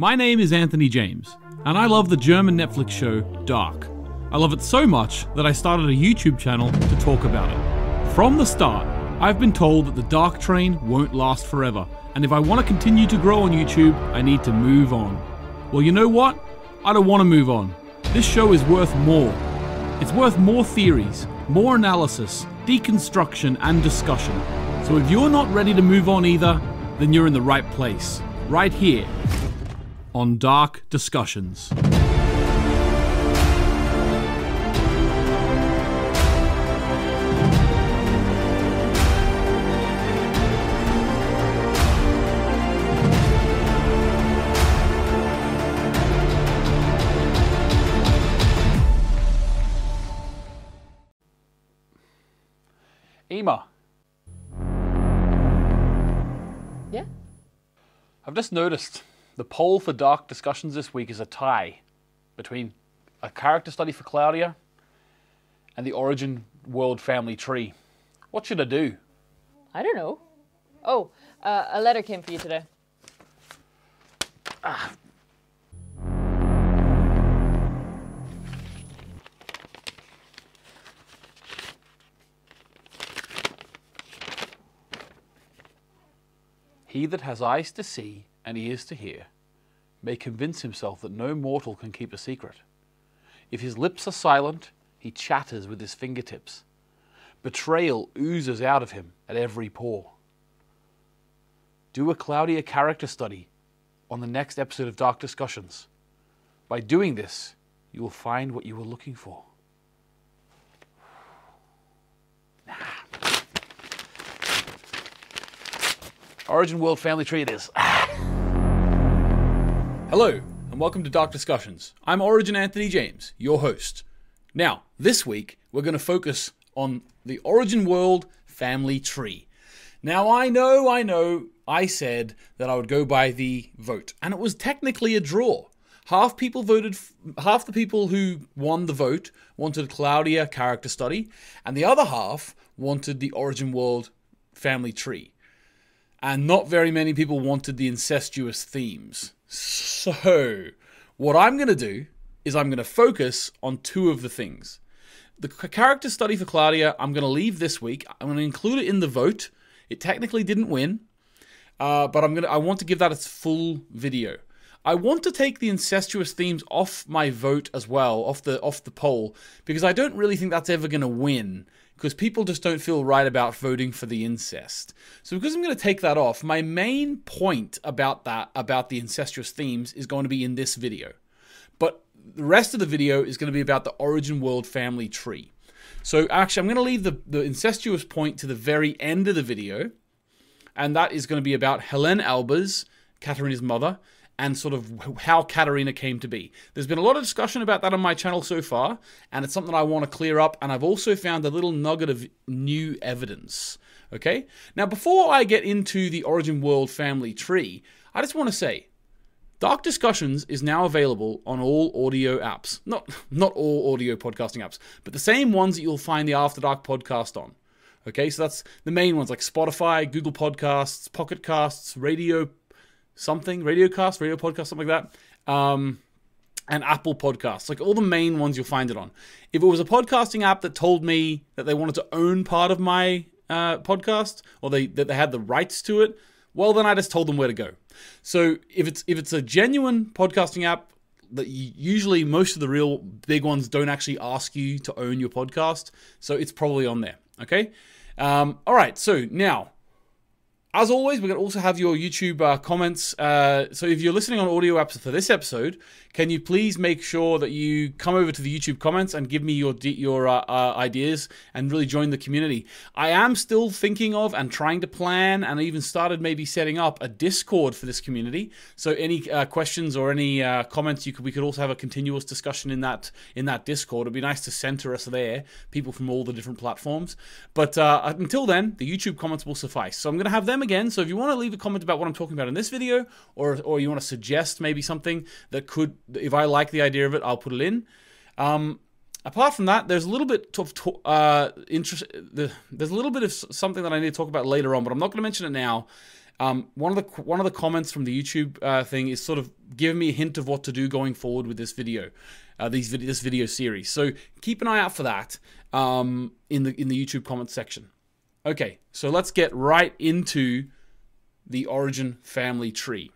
My name is Anthony James, and I love the German Netflix show Dark. I love it so much that I started a YouTube channel to talk about it. From the start, I've been told that the Dark train won't last forever, and if I want to continue to grow on YouTube, I need to move on. Well, you know what? I don't want to move on. This show is worth more. It's worth more theories, more analysis, deconstruction, and discussion. So if you're not ready to move on either, then you're in the right place. Right here on Dark Discussions. Ema, Yeah? I've just noticed the poll for Dark Discussions this week is a tie between a character study for Claudia and the Origin World Family Tree. What should I do? I don't know. Oh, uh, a letter came for you today. He that has eyes to see and ears to hear may convince himself that no mortal can keep a secret. If his lips are silent, he chatters with his fingertips. Betrayal oozes out of him at every pore. Do a Claudia character study on the next episode of Dark Discussions. By doing this, you will find what you were looking for. Origin World Family Tree it is. Ah. Hello, and welcome to Dark Discussions. I'm Origin Anthony James, your host. Now, this week, we're going to focus on the Origin World Family Tree. Now, I know, I know, I said that I would go by the vote, and it was technically a draw. Half people voted, half the people who won the vote wanted Claudia character study, and the other half wanted the Origin World Family Tree and not very many people wanted the incestuous themes. So, what I'm going to do is I'm going to focus on two of the things. The character study for Claudia, I'm going to leave this week. I'm going to include it in the vote. It technically didn't win, uh, but I'm gonna. I want to give that its full video. I want to take the incestuous themes off my vote as well, off the off the poll, because I don't really think that's ever going to win. Because people just don't feel right about voting for the incest. So because I'm going to take that off, my main point about that, about the incestuous themes, is going to be in this video. But the rest of the video is going to be about the Origin World family tree. So actually, I'm going to leave the, the incestuous point to the very end of the video and that is going to be about Helene Albers, Katharina's mother, and sort of how Katharina came to be. There's been a lot of discussion about that on my channel so far, and it's something I want to clear up, and I've also found a little nugget of new evidence. Okay? Now, before I get into the Origin World family tree, I just want to say Dark Discussions is now available on all audio apps. Not not all audio podcasting apps, but the same ones that you'll find the After Dark podcast on. Okay, so that's the main ones like Spotify, Google Podcasts, Pocket Casts, Radio something, Radio Cast, Radio Podcast, something like that. Um, and Apple Podcasts, like all the main ones you'll find it on. If it was a podcasting app that told me that they wanted to own part of my uh, podcast or they that they had the rights to it, well then I just told them where to go. So if it's if it's a genuine podcasting app that usually most of the real big ones don't actually ask you to own your podcast, so it's probably on there. Okay. Um, all right. So now as always, we're going to also have your YouTube uh, comments. Uh, so if you're listening on audio apps for this episode, can you please make sure that you come over to the YouTube comments and give me your your uh, uh, ideas and really join the community? I am still thinking of and trying to plan, and I even started maybe setting up a Discord for this community. So any uh, questions or any uh, comments, you could we could also have a continuous discussion in that in that Discord. It'd be nice to center us there, people from all the different platforms. But uh, until then, the YouTube comments will suffice. So I'm going to have them again. So if you want to leave a comment about what I'm talking about in this video, or or you want to suggest maybe something that could, if I like the idea of it, I'll put it in. Um, apart from that, there's a little bit of uh, interest. The, there's a little bit of something that I need to talk about later on, but I'm not going to mention it now. Um, one of the one of the comments from the YouTube uh, thing is sort of giving me a hint of what to do going forward with this video, uh, these vid- this video series. So keep an eye out for that um, in the in the YouTube comment section. Okay, so let's get right into the origin family tree.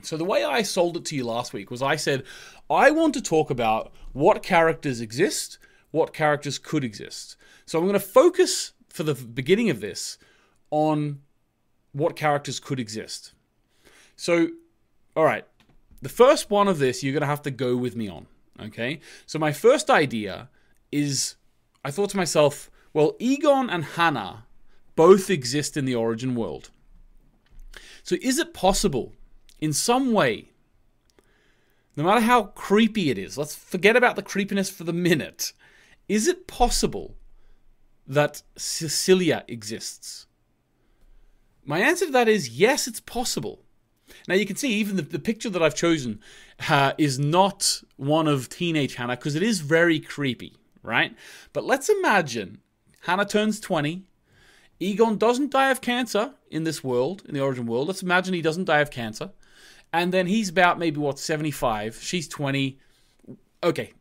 So the way I sold it to you last week was I said I want to talk about what characters exist, what characters could exist. So I'm going to focus for the beginning of this on what characters could exist. So, all right, the first one of this you're going to have to go with me on. Okay, so my first idea is I thought to myself, well, Egon and Hannah both exist in the origin world. So, is it possible in some way, no matter how creepy it is, let's forget about the creepiness for the minute, is it possible that Cecilia exists? My answer to that is yes, it's possible. Now you can see even the, the picture that I've chosen uh, is not one of teenage Hannah because it is very creepy, right? But let's imagine Hannah turns 20. Egon doesn't die of cancer in this world, in the origin world. Let's imagine he doesn't die of cancer. And then he's about maybe what, 75. She's 20. Okay,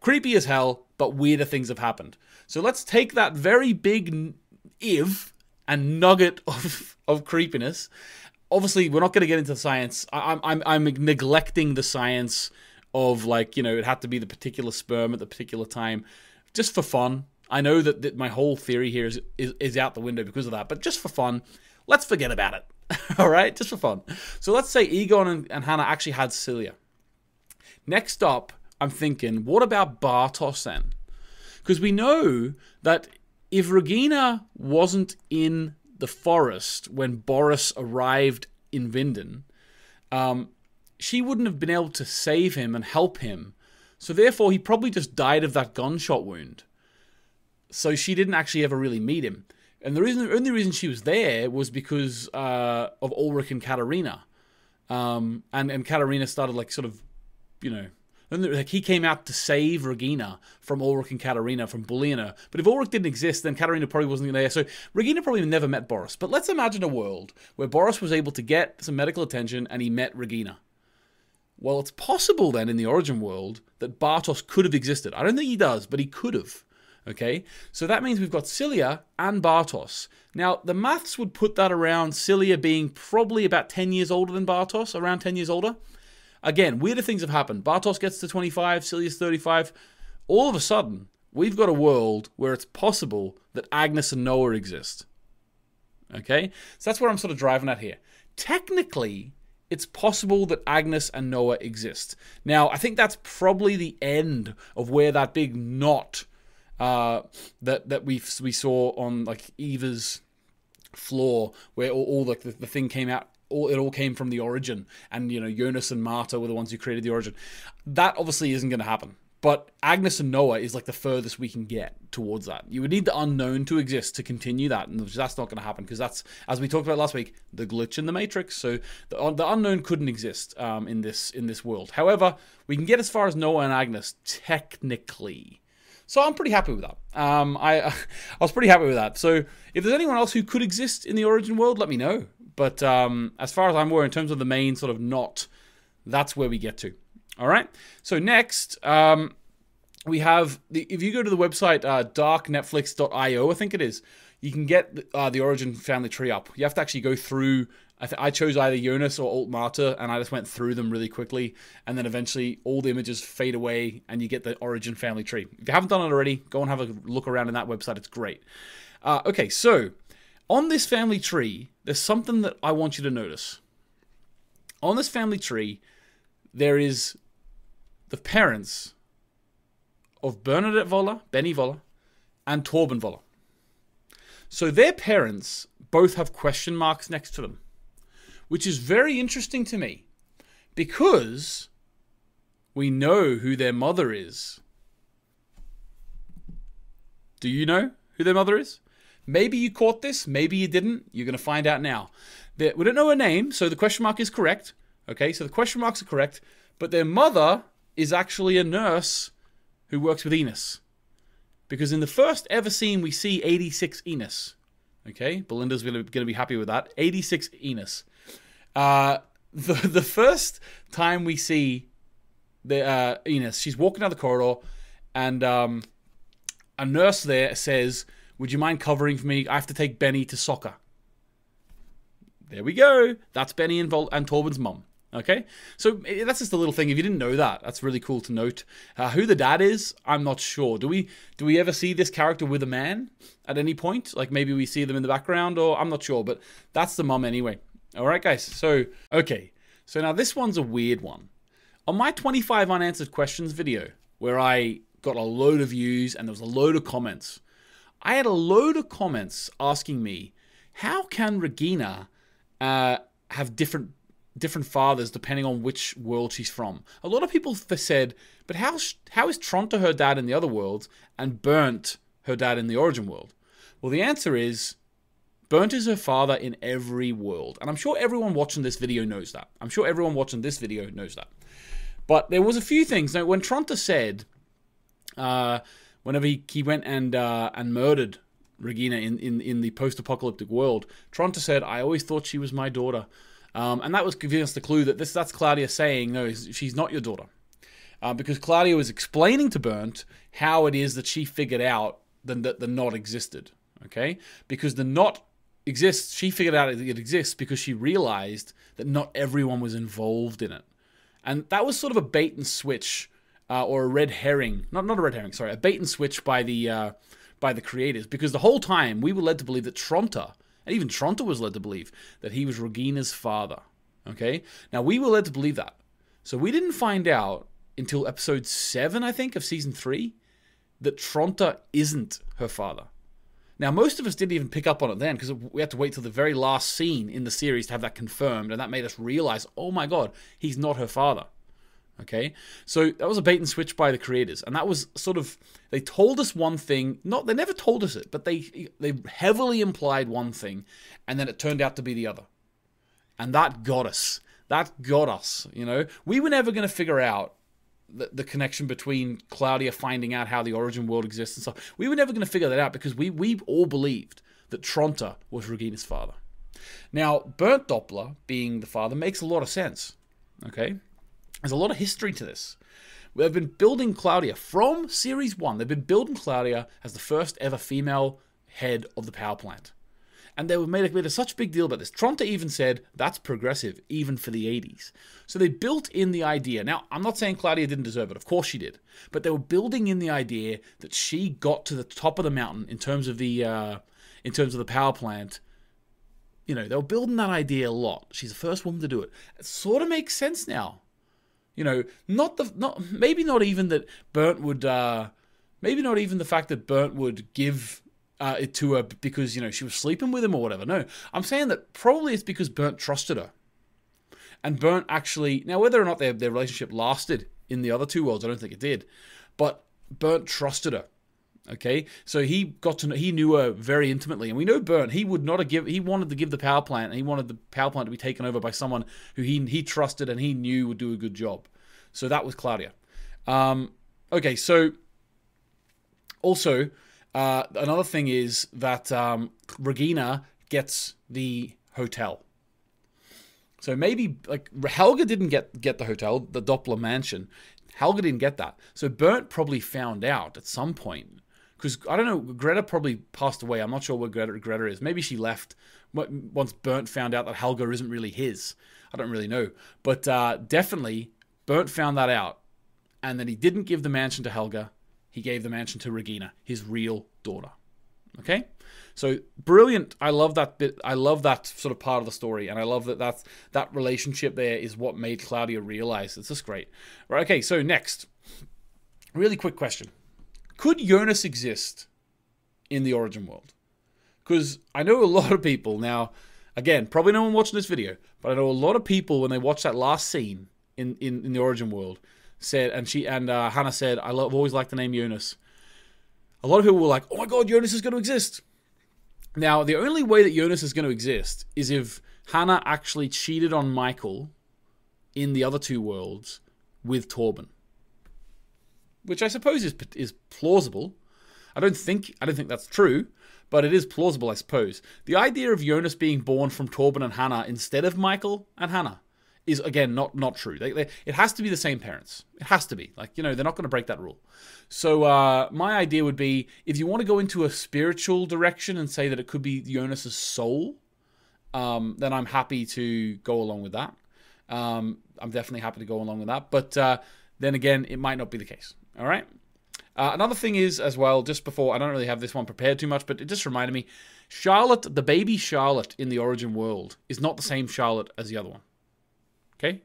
creepy as hell, but weirder things have happened. So let's take that very big if and nugget of, of creepiness. Obviously, we're not going to get into science. I, I'm, I'm neglecting the science of like, you know, it had to be the particular sperm at the particular time just for fun. I know that, that my whole theory here is, is, is out the window because of that, but just for fun, let's forget about it. All right, just for fun. So let's say Egon and, and Hannah actually had Silja. Next up, I'm thinking, what about Bartosz then? Because we know that if Regina wasn't in the forest when Boris arrived in Winden, um, she wouldn't have been able to save him and help him. So therefore, he probably just died of that gunshot wound. So she didn't actually ever really meet him. And the reason, the only reason she was there was because uh, of Ulrich and Katharina. Um, and and Katharina started like sort of, you know, like he came out to save Regina from Ulrich and Katharina from bullying her. But if Ulrich didn't exist, then Katharina probably wasn't there. So Regina probably never met Boris. But let's imagine a world where Boris was able to get some medical attention and he met Regina. Well, it's possible then in the origin world that Bartosz could have existed. I don't think he does, but he could have. Okay, so that means we've got Silja and Bartosz. Now, the maths would put that around Silja being probably about 10 years older than Bartosz, around 10 years older. Again, weirder things have happened. Bartosz gets to 25, Silja's 35. All of a sudden, we've got a world where it's possible that Agnes and Noah exist. Okay? So that's what I'm sort of driving at here. Technically, it's possible that Agnes and Noah exist. Now, I think that's probably the end of where that big knot uh, that that we we saw on like Eva's floor, where all, all the, the thing came out all, it all came from the origin, and you know Jonas and Martha were the ones who created the origin. That obviously isn't going to happen. But Agnes and Noah is like the furthest we can get towards that. You would need the unknown to exist to continue that, and that's not going to happen because that's, as we talked about last week, the glitch in the matrix. So the, the unknown couldn't exist um, in this in this world. However, we can get as far as Noah and Agnes technically. So I'm pretty happy with that. Um, I I was pretty happy with that. So if there's anyone else who could exist in the Origin world, let me know. But um, as far as I'm aware, in terms of the main sort of knot, that's where we get to. All right. So next, um, we have the if you go to the website uh, darknetflix.io, I think it is, you can get uh, the Origin family tree up. You have to actually go through. I, th- I chose either Jonas or Alt Martha, and I just went through them really quickly, and then eventually all the images fade away, and you get the Origin family tree. If you haven't done it already, go and have a look around in that website. It's great. Uh, okay, so on this family tree, there's something that I want you to notice. On this family tree, there is the parents of Bernadette Wöller, Benni Wöller, and Torben Wöller. So their parents both have question marks next to them, which is very interesting to me because we know who their mother is. Do you know who their mother is? Maybe you caught this, maybe you didn't. You're going to find out now. we don't know her name, so the question mark is correct. Okay, so the question marks are correct, but their mother is actually a nurse who works with Ines. Because in the first ever scene, we see 86 Ines. Okay, Belinda's going to be happy with that. 86 Ines. Uh, the the first time we see the uh, Ines, she's walking down the corridor, and um, a nurse there says, "Would you mind covering for me? I have to take Benni to soccer." There we go. That's Benni and, Vol- and Torben's mum. Okay, so eh, that's just a little thing. If you didn't know that, that's really cool to note. Uh, who the dad is, I'm not sure. Do we do we ever see this character with a man at any point? Like maybe we see them in the background, or I'm not sure. But that's the mum anyway. All right, guys. So okay, so now this one's a weird one. On my 25 unanswered questions video, where I got a load of views and there was a load of comments, I had a load of comments asking me, how can Regina uh, have different different fathers depending on which world she's from. A lot of people said, but how how is Tronte her dad in the other world and Bernd her dad in the origin world? Well, the answer is Bernd is her father in every world. And I'm sure everyone watching this video knows that. I'm sure everyone watching this video knows that. But there was a few things. Now, when Tronte said, uh, whenever he, he went and uh, and murdered Regina in, in, in the post-apocalyptic world, Tronte said, I always thought she was my daughter. Um, and that was giving us the clue that this that's Claudia saying, no, she's not your daughter. Uh, because Claudia was explaining to Bernd how it is that she figured out that the knot existed. Okay? Because the knot exists, she figured out it exists because she realized that not everyone was involved in it. And that was sort of a bait and switch, uh, or a red herring. Not, not a red herring, sorry, a bait and switch by the, uh, by the creators. Because the whole time we were led to believe that Tronte and even Tronte was led to believe that he was Regina's father. Okay? Now, we were led to believe that. So we didn't find out until episode 7, I think, of season 3, that Tronte isn't her father. Now, most of us didn't even pick up on it then because we had to wait till the very last scene in the series to have that confirmed, and that made us realize, oh my god, he's not her father. Okay, so that was a bait and switch by the creators, and that was sort of they told us one thing. Not they never told us it, but they they heavily implied one thing, and then it turned out to be the other, and that got us. That got us. You know, we were never going to figure out the, the connection between Claudia finding out how the origin world exists and stuff. We were never going to figure that out because we we all believed that Tronte was Regina's father. Now, Bernd Doppler being the father makes a lot of sense. Okay there's a lot of history to this. They've been building Claudia from series one. They've been building Claudia as the first ever female head of the power plant. And they were made a, made a such big deal about this. Tronte even said that's progressive, even for the 80s. So they built in the idea. Now, I'm not saying Claudia didn't deserve it. Of course she did. But they were building in the idea that she got to the top of the mountain in terms of the uh, in terms of the power plant. You know, they were building that idea a lot. She's the first woman to do it. It sort of makes sense now you know, not the not maybe not even that Bernd would uh maybe not even the fact that Bernd would give uh, it to her because you know she was sleeping with him or whatever. No, I'm saying that probably it's because Bernd trusted her, and Bernd actually now whether or not their their relationship lasted in the other two worlds, I don't think it did, but Bernd trusted her. Okay, so he got to know, he knew her very intimately, and we know Bernd. He would not have give. He wanted to give the power plant, and he wanted the power plant to be taken over by someone who he he trusted and he knew would do a good job. So that was Claudia. Um, okay, so also uh, another thing is that um, Regina gets the hotel. So maybe like Helga didn't get get the hotel, the Doppler mansion. Helga didn't get that. So Bernd probably found out at some point because I don't know. Greta probably passed away. I'm not sure where Greta, Greta is. Maybe she left once Bernd found out that Helga isn't really his. I don't really know, but uh, definitely Bernd found that out, and then he didn't give the mansion to Helga. He gave the mansion to Regina, his real daughter. Okay, so brilliant. I love that bit. I love that sort of part of the story, and I love that that that relationship there is what made Claudia realize it's just great. Right. Okay. So next, really quick question could Jonas exist in the origin world? Because I know a lot of people now, again, probably no one watching this video, but I know a lot of people when they watch that last scene in, in, in the origin world said, and she and uh, Hannah said, I love, always liked the name Jonas. A lot of people were like, oh my god, Jonas is going to exist. Now, the only way that Jonas is going to exist is if Hannah actually cheated on Michael in the other two worlds with Torben which I suppose is is plausible. I don't think I don't think that's true, but it is plausible, I suppose. The idea of Jonas being born from Torben and Hannah instead of Michael and Hannah is again not not true. They, they, it has to be the same parents. It has to be. Like you know, they're not going to break that rule. So uh, my idea would be if you want to go into a spiritual direction and say that it could be Jonas's soul, um, then I'm happy to go along with that. Um, I'm definitely happy to go along with that. But uh, then again, it might not be the case. All right. Uh, another thing is as well, just before I don't really have this one prepared too much, but it just reminded me, Charlotte, the baby Charlotte in the Origin world, is not the same Charlotte as the other one. Okay,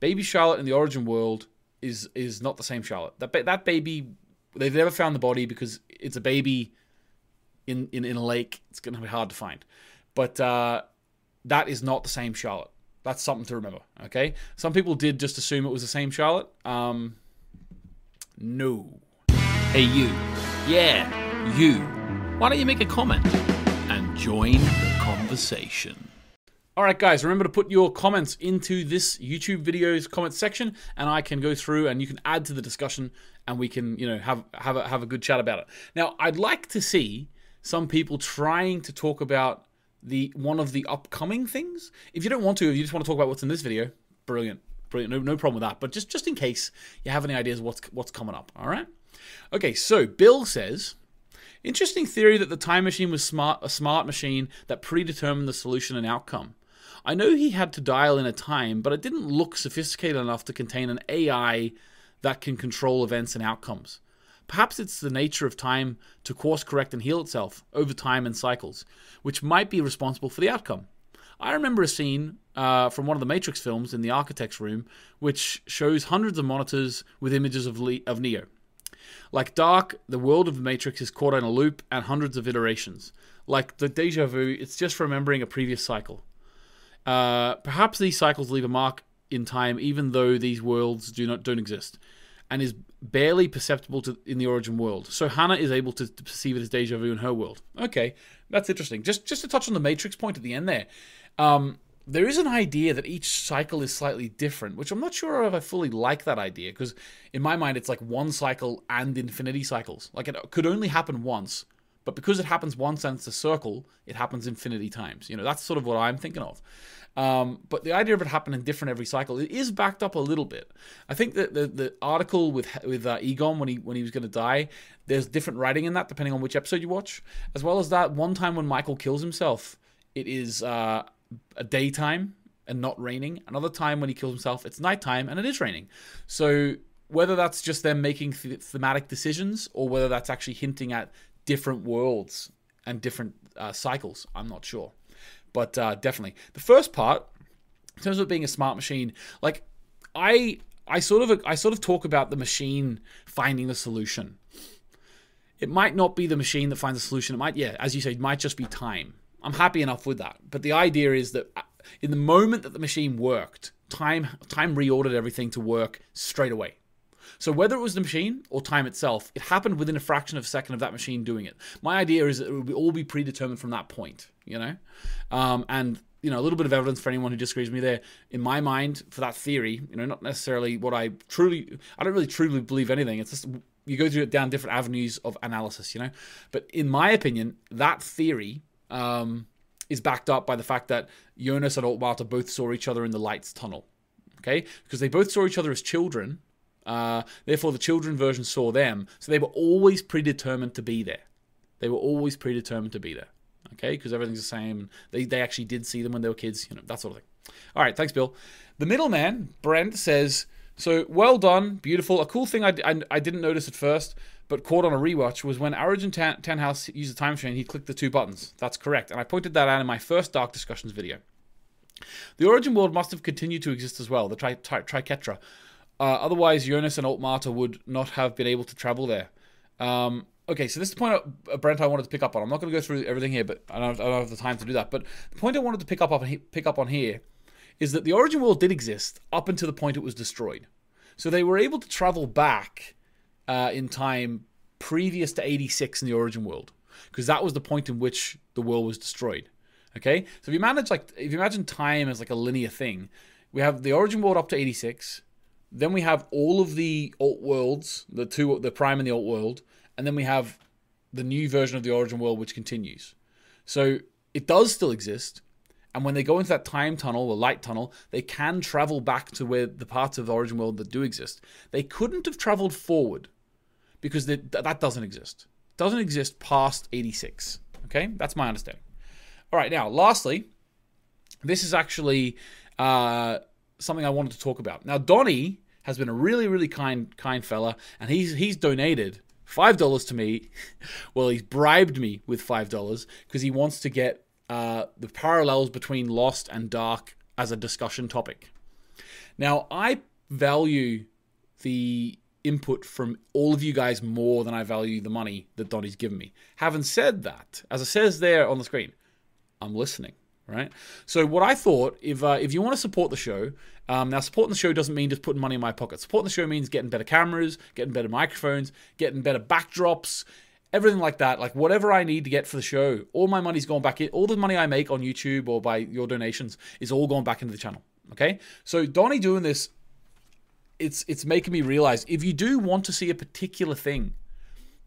baby Charlotte in the Origin world is is not the same Charlotte. That ba- that baby, they've never found the body because it's a baby in in, in a lake. It's gonna be hard to find, but uh, that is not the same Charlotte. That's something to remember. Okay, some people did just assume it was the same Charlotte. Um, no. Hey, you. Yeah, you. Why don't you make a comment and join the conversation? All right, guys, remember to put your comments into this YouTube video's comment section, and I can go through and you can add to the discussion, and we can, you know, have have a, have a good chat about it. Now, I'd like to see some people trying to talk about the one of the upcoming things. If you don't want to, if you just want to talk about what's in this video, brilliant, brilliant, no, no problem with that. But just just in case you have any ideas what's what's coming up, all right? Okay, so Bill says, interesting theory that the time machine was smart a smart machine that predetermined the solution and outcome. I know he had to dial in a time, but it didn't look sophisticated enough to contain an AI that can control events and outcomes. Perhaps it's the nature of time to course correct and heal itself over time and cycles, which might be responsible for the outcome. I remember a scene uh, from one of the Matrix films in the architect's room, which shows hundreds of monitors with images of, Le- of Neo. Like Dark, the world of the Matrix is caught in a loop and hundreds of iterations. Like the deja vu, it's just remembering a previous cycle. Uh, perhaps these cycles leave a mark in time, even though these worlds do not don't exist, and is barely perceptible to, in the origin world. So Hannah is able to, to perceive it as deja vu in her world. Okay, that's interesting. Just just to touch on the Matrix point at the end there, um, there is an idea that each cycle is slightly different, which I'm not sure if I fully like that idea because in my mind it's like one cycle and infinity cycles. Like it could only happen once, but because it happens once and it's a circle, it happens infinity times. You know, that's sort of what I'm thinking of. Um, but the idea of it happening different every cycle it is backed up a little bit. I think that the, the article with with uh, Egon when he when he was going to die, there's different writing in that depending on which episode you watch, as well as that one time when Michael kills himself. It is uh, a daytime and not raining. Another time when he kills himself, it's nighttime and it is raining. So whether that's just them making th- thematic decisions or whether that's actually hinting at different worlds and different uh, cycles, I'm not sure. But uh, definitely. The first part in terms of being a smart machine like i i sort of i sort of talk about the machine finding the solution. It might not be the machine that finds the solution. It might yeah as you say it might just be time. I'm happy enough with that. But the idea is that uh, in the moment that the machine worked time time reordered everything to work straight away so whether it was the machine or time itself, it happened within a fraction of a second of that machine doing it. My idea is it would all be predetermined from that point, you know? Um, and you know, a little bit of evidence for anyone who disagrees with me there. In my mind, for that theory, you know, not necessarily what I truly, I don't really truly believe anything. It's just you go through it down different avenues of analysis, you know. But in my opinion, that theory um, is backed up by the fact that Jonas and Alt Martha both saw each other in the lights tunnel. Okay, because they both saw each other as children uh, therefore, the children version saw them, so they were always predetermined to be there. They were always predetermined to be there. Okay, because everything's the same. They they actually did see them when they were kids. You know that sort of thing. All right, thanks, Bill. The middleman Brent says. So well done, beautiful. A cool thing I, I, I, didn't notice at first, but caught on a rewatch was when Origin Ten, Tannhaus used the time machine, he clicked the two buttons. That's correct, and I pointed that out in my first Dark Discussions video. The Origin world must have continued to exist as well, the tri- tri- Triquetra, uh, otherwise, Jonas and Alt Martha would not have been able to travel there. Um, okay, so this is the point, uh, Brent, I wanted to pick up on. I'm not going to go through everything here, but I don't, I don't, have the time to do that. But the point I wanted to pick up on, pick up on here is that the origin world did exist up until the point it was destroyed. So they were able to travel back uh, in time previous to 86 in the origin world, because that was the point in which the world was destroyed. Okay, so if you manage like if you imagine time as like a linear thing, we have the origin world up to 86 then we have all of the alt worlds, the two, the prime and the alt world, and then we have the new version of the Origin world which continues. So it does still exist. And when they go into that time tunnel, the light tunnel, they can travel back to where the parts of the Origin world that do exist. They couldn't have traveled forward because they, that doesn't exist. It doesn't exist past 86. Okay, that's my understanding. All right, now, lastly, this is actually uh, something I wanted to talk about. Now, Donnie has been a really, really kind, kind fella, and he's he's donated five dollars to me. well, he's bribed me with five dollars because he wants to get uh, the parallels between Lost and Dark as a discussion topic. Now, I value the input from all of you guys more than I value the money that Donnie's given me. Having said that, as it says there on the screen, I'm listening. Right. So what I thought, if uh, if you want to support the show, um, now supporting the show doesn't mean just putting money in my pocket. Supporting the show means getting better cameras, getting better microphones, getting better backdrops, everything like that. Like whatever I need to get for the show, all my money's going back in. All the money I make on YouTube or by your donations is all going back into the channel. Okay. So Donnie doing this, it's it's making me realize if you do want to see a particular thing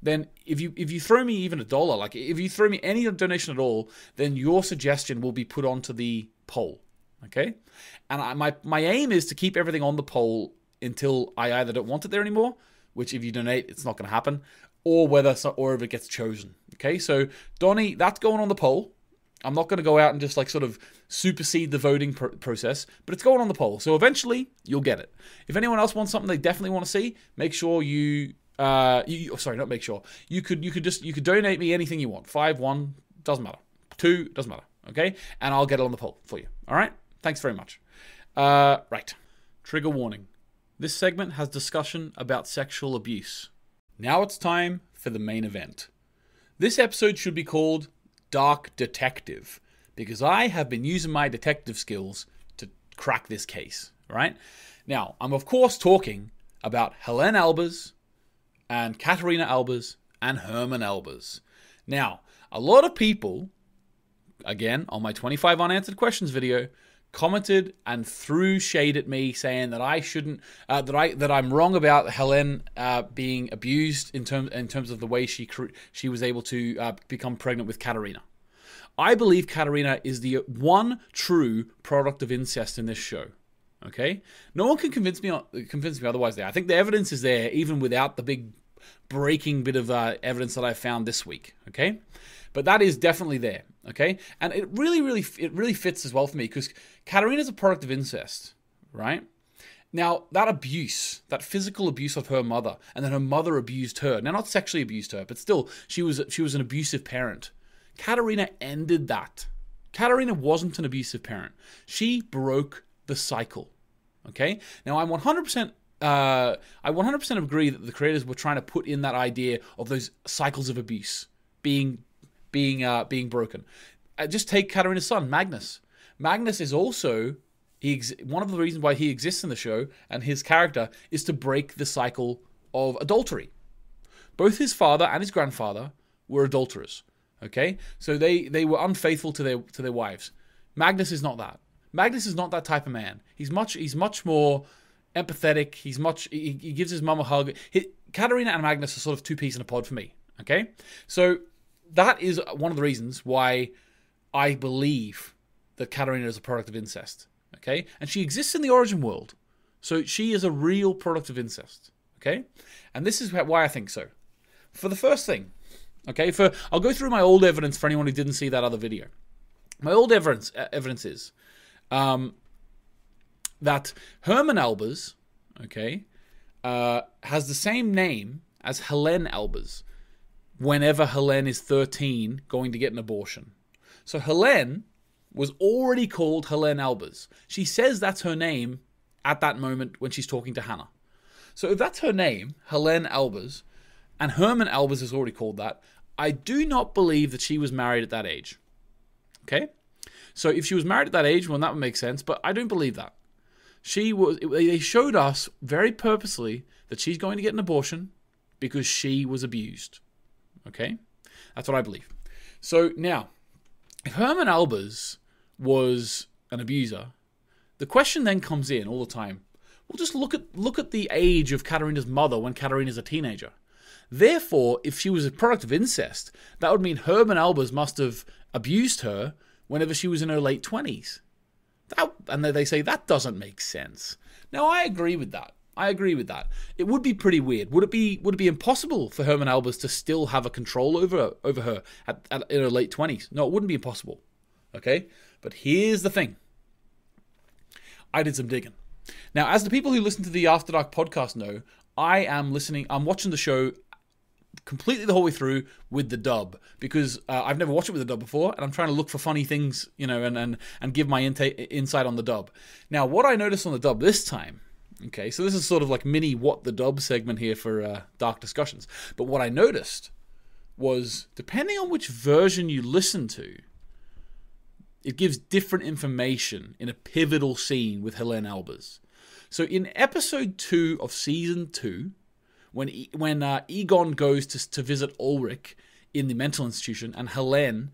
then if you if you throw me even a dollar, like if you throw me any donation at all, then your suggestion will be put onto the poll. Okay, and I, my my aim is to keep everything on the poll until I either don't want it there anymore, which if you donate, it's not going to happen, or whether or if it gets chosen. Okay, so Donnie, that's going on the poll. I'm not going to go out and just like sort of supersede the voting pr- process, but it's going on the poll. So eventually you'll get it. If anyone else wants something they definitely want to see, make sure you uh, you, sorry, not make sure. You could you could just you could donate me anything you want. Five, one, doesn't matter. Two, doesn't matter. Okay, and I'll get it on the poll for you. All right. Thanks very much. Uh, right. Trigger warning. This segment has discussion about sexual abuse. Now it's time for the main event. This episode should be called Dark Detective because I have been using my detective skills to crack this case, right? Now, I'm of course talking about Helene Albers and Katharina Albers and Herman Albers. Now, a lot of people, again, on my 25 unanswered questions video, commented and threw shade at me saying that I shouldn't uh, that I that I'm wrong about Helen uh, being abused in terms in terms of the way she she was able to uh, become pregnant with Katharina. I believe Katharina is the one true product of incest in this show. Okay, no one can convince me convince me otherwise. There, I think the evidence is there, even without the big breaking bit of uh, evidence that I found this week. Okay, but that is definitely there. Okay, and it really, really, it really fits as well for me because Katharina's a product of incest, right? Now, that abuse, that physical abuse of her mother, and then her mother abused her. Now, not sexually abused her, but still, she was she was an abusive parent. Katharina ended that. Katharina wasn't an abusive parent. She broke the cycle. Okay? Now, I'm 100% uh, I 100% agree that the creators were trying to put in that idea of those cycles of abuse being being uh, being broken. Uh, just take Katharina's son, Magnus. Magnus is also he ex- one of the reasons why he exists in the show and his character is to break the cycle of adultery. Both his father and his grandfather were adulterers. Okay, so they they were unfaithful to their to their wives. Magnus is not that. Magnus is not that type of man. He's much he's much more empathetic. He's much. He, he gives his mum a hug. He, Katharina and Magnus are sort of two peas in a pod for me. Okay, so that is one of the reasons why I believe that Katharina is a product of incest. Okay, and she exists in the origin world, so she is a real product of incest. Okay, and this is why I think so. For the first thing, okay, for I'll go through my old evidence for anyone who didn't see that other video. My old evidence evidence is um, that Herman Albers, okay, uh, has the same name as Helene Albers whenever Helene is 13 going to get an abortion. So Helene was already called Helene Albers. She says that's her name at that moment when she's talking to Hannah. So if that's her name, Helene Albers, and Herman Albers is already called that, I do not believe that she was married at that age. Okay? So if she was married at that age, well, that would make sense, but I don't believe that. She was. They showed us very purposely that she's going to get an abortion because she was abused. Okay, that's what I believe. So now, if Herman Albers was an abuser, the question then comes in all the time. Well, just look at look at the age of Katharina's mother when Katharina's a teenager. Therefore, if she was a product of incest, that would mean Herman Albers must have abused her whenever she was in her late 20s. That, and they say that doesn't make sense. Now, I agree with that. I agree with that. It would be pretty weird. Would it be would it be impossible for Herman Albers to still have a control over over her at, at, in her late 20s? No, it wouldn't be impossible. Okay? But here's the thing. I did some digging. Now, as the people who listen to the After Dark podcast know, I am listening, I'm watching the show completely the whole way through with the dub because uh, I've never watched it with the dub before, and I'm trying to look for funny things, you know, and and and give my insight on the dub. Now, what I noticed on the dub this time, okay, so this is sort of like mini what the dub segment here for uh, Dark Discussions. But what I noticed was depending on which version you listen to, it gives different information in a pivotal scene with Helene Albers. So in episode two of season two, when when uh, Egon goes to to visit Ulrich in the mental institution, and Helene,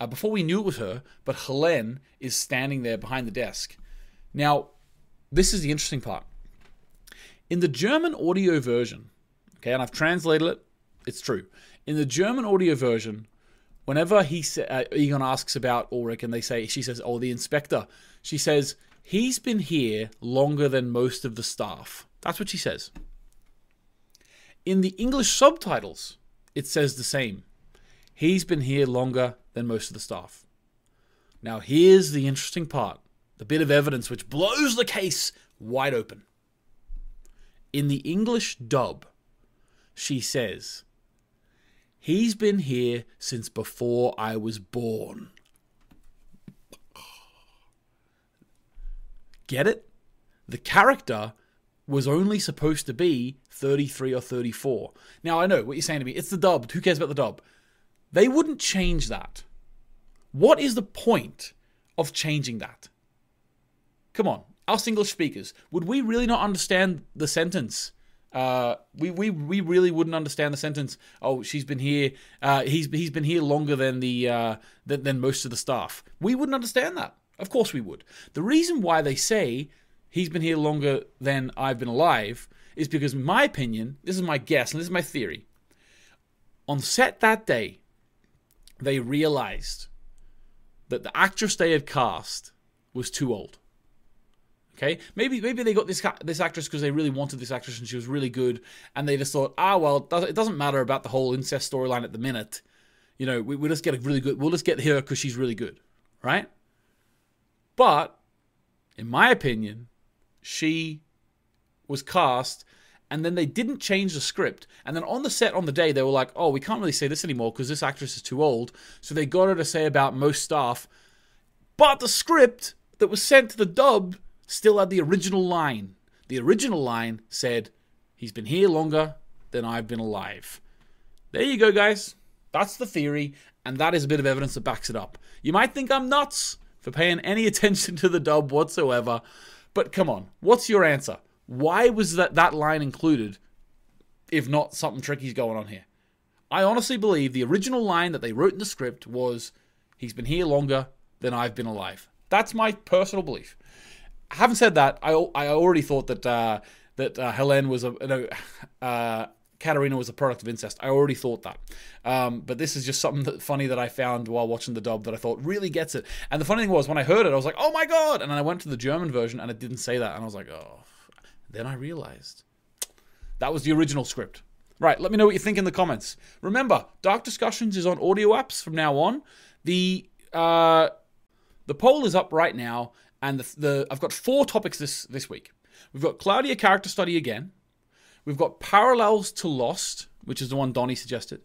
uh, before we knew it was her, but Helene is standing there behind the desk. Now, this is the interesting part. In the German audio version, okay, and I've translated it, it's true. In the German audio version, whenever he uh, Egon asks about Ulrich, and they say she says, "Oh, the inspector," she says he's been here longer than most of the staff. That's what she says. In the English subtitles, it says the same. He's been here longer than most of the staff. Now, here's the interesting part the bit of evidence which blows the case wide open. In the English dub, she says, He's been here since before I was born. Get it? The character was only supposed to be 33 or 34. Now, I know what you're saying to me. It's the dub. Who cares about the dub? They wouldn't change that. What is the point of changing that? Come on, us English speakers, would we really not understand the sentence? Uh, we, we we really wouldn't understand the sentence. Oh, she's been here. Uh, he's he's been here longer than the uh, than, than most of the staff. We wouldn't understand that. Of course we would. The reason why they say he's been here longer than I've been alive is because, in my opinion, this is my guess and this is my theory. On set that day, they realized that the actress they had cast was too old. Okay, maybe maybe they got this this actress because they really wanted this actress and she was really good, and they just thought, ah, well, it doesn't matter about the whole incest storyline at the minute. You know, we, we'll just get a really good. We'll just get her because she's really good, right? But in my opinion, she was cast and then they didn't change the script. And then on the set on the day, they were like, oh, we can't really say this anymore because this actress is too old. So they got her to say about most staff. But the script that was sent to the dub still had the original line. The original line said, he's been here longer than I've been alive. There you go, guys. That's the theory, and that is a bit of evidence that backs it up. You might think I'm nuts for paying any attention to the dub whatsoever, but come on, what's your answer? Why was that, that line included if not something tricky's going on here? I honestly believe the original line that they wrote in the script was, He's been here longer than I've been alive. That's my personal belief. Having said that, I, I already thought that uh, that uh, Helene was a uh, Katharina was a product of incest. I already thought that. Um, but this is just something that, funny that I found while watching the dub that I thought really gets it. And the funny thing was, when I heard it, I was like, oh my God. And then I went to the German version and it didn't say that. And I was like, oh. Then I realized that was the original script. Right, let me know what you think in the comments. Remember, Dark Discussions is on audio apps from now on. The uh, the poll is up right now, and the, the I've got four topics this this week. We've got Claudia character study again. We've got Parallels to Lost, which is the one Donnie suggested.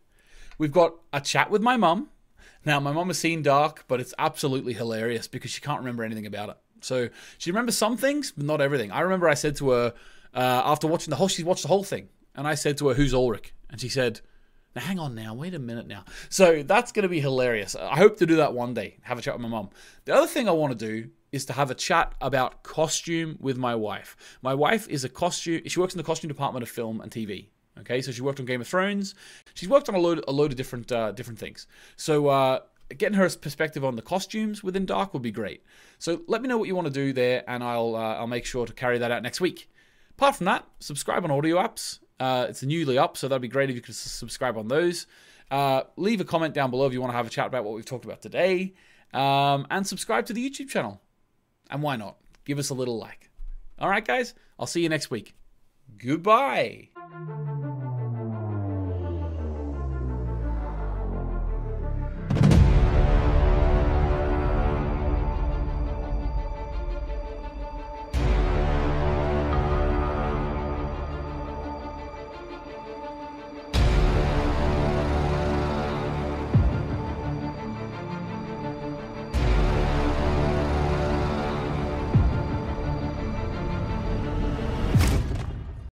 We've got a chat with my mum. Now, my mum has seen Dark, but it's absolutely hilarious because she can't remember anything about it. So she remembers some things, but not everything. I remember I said to her uh, after watching the whole, she watched the whole thing, and I said to her, "Who's Ulrich?" And she said, "Now hang on, now wait a minute now." So that's going to be hilarious. I hope to do that one day. Have a chat with my mum. The other thing I want to do is to have a chat about costume with my wife. My wife is a costume, she works in the costume department of film and TV. Okay, so she worked on Game of Thrones. She's worked on a load, a load of different, uh, different things. So uh, getting her perspective on the costumes within Dark would be great. So let me know what you want to do there, and I'll, uh, I'll make sure to carry that out next week. Apart from that, subscribe on audio apps. Uh, it's newly up, so that'd be great if you could subscribe on those. Uh, leave a comment down below if you want to have a chat about what we've talked about today. Um, and subscribe to the YouTube channel. And why not? Give us a little like. All right, guys, I'll see you next week. Goodbye.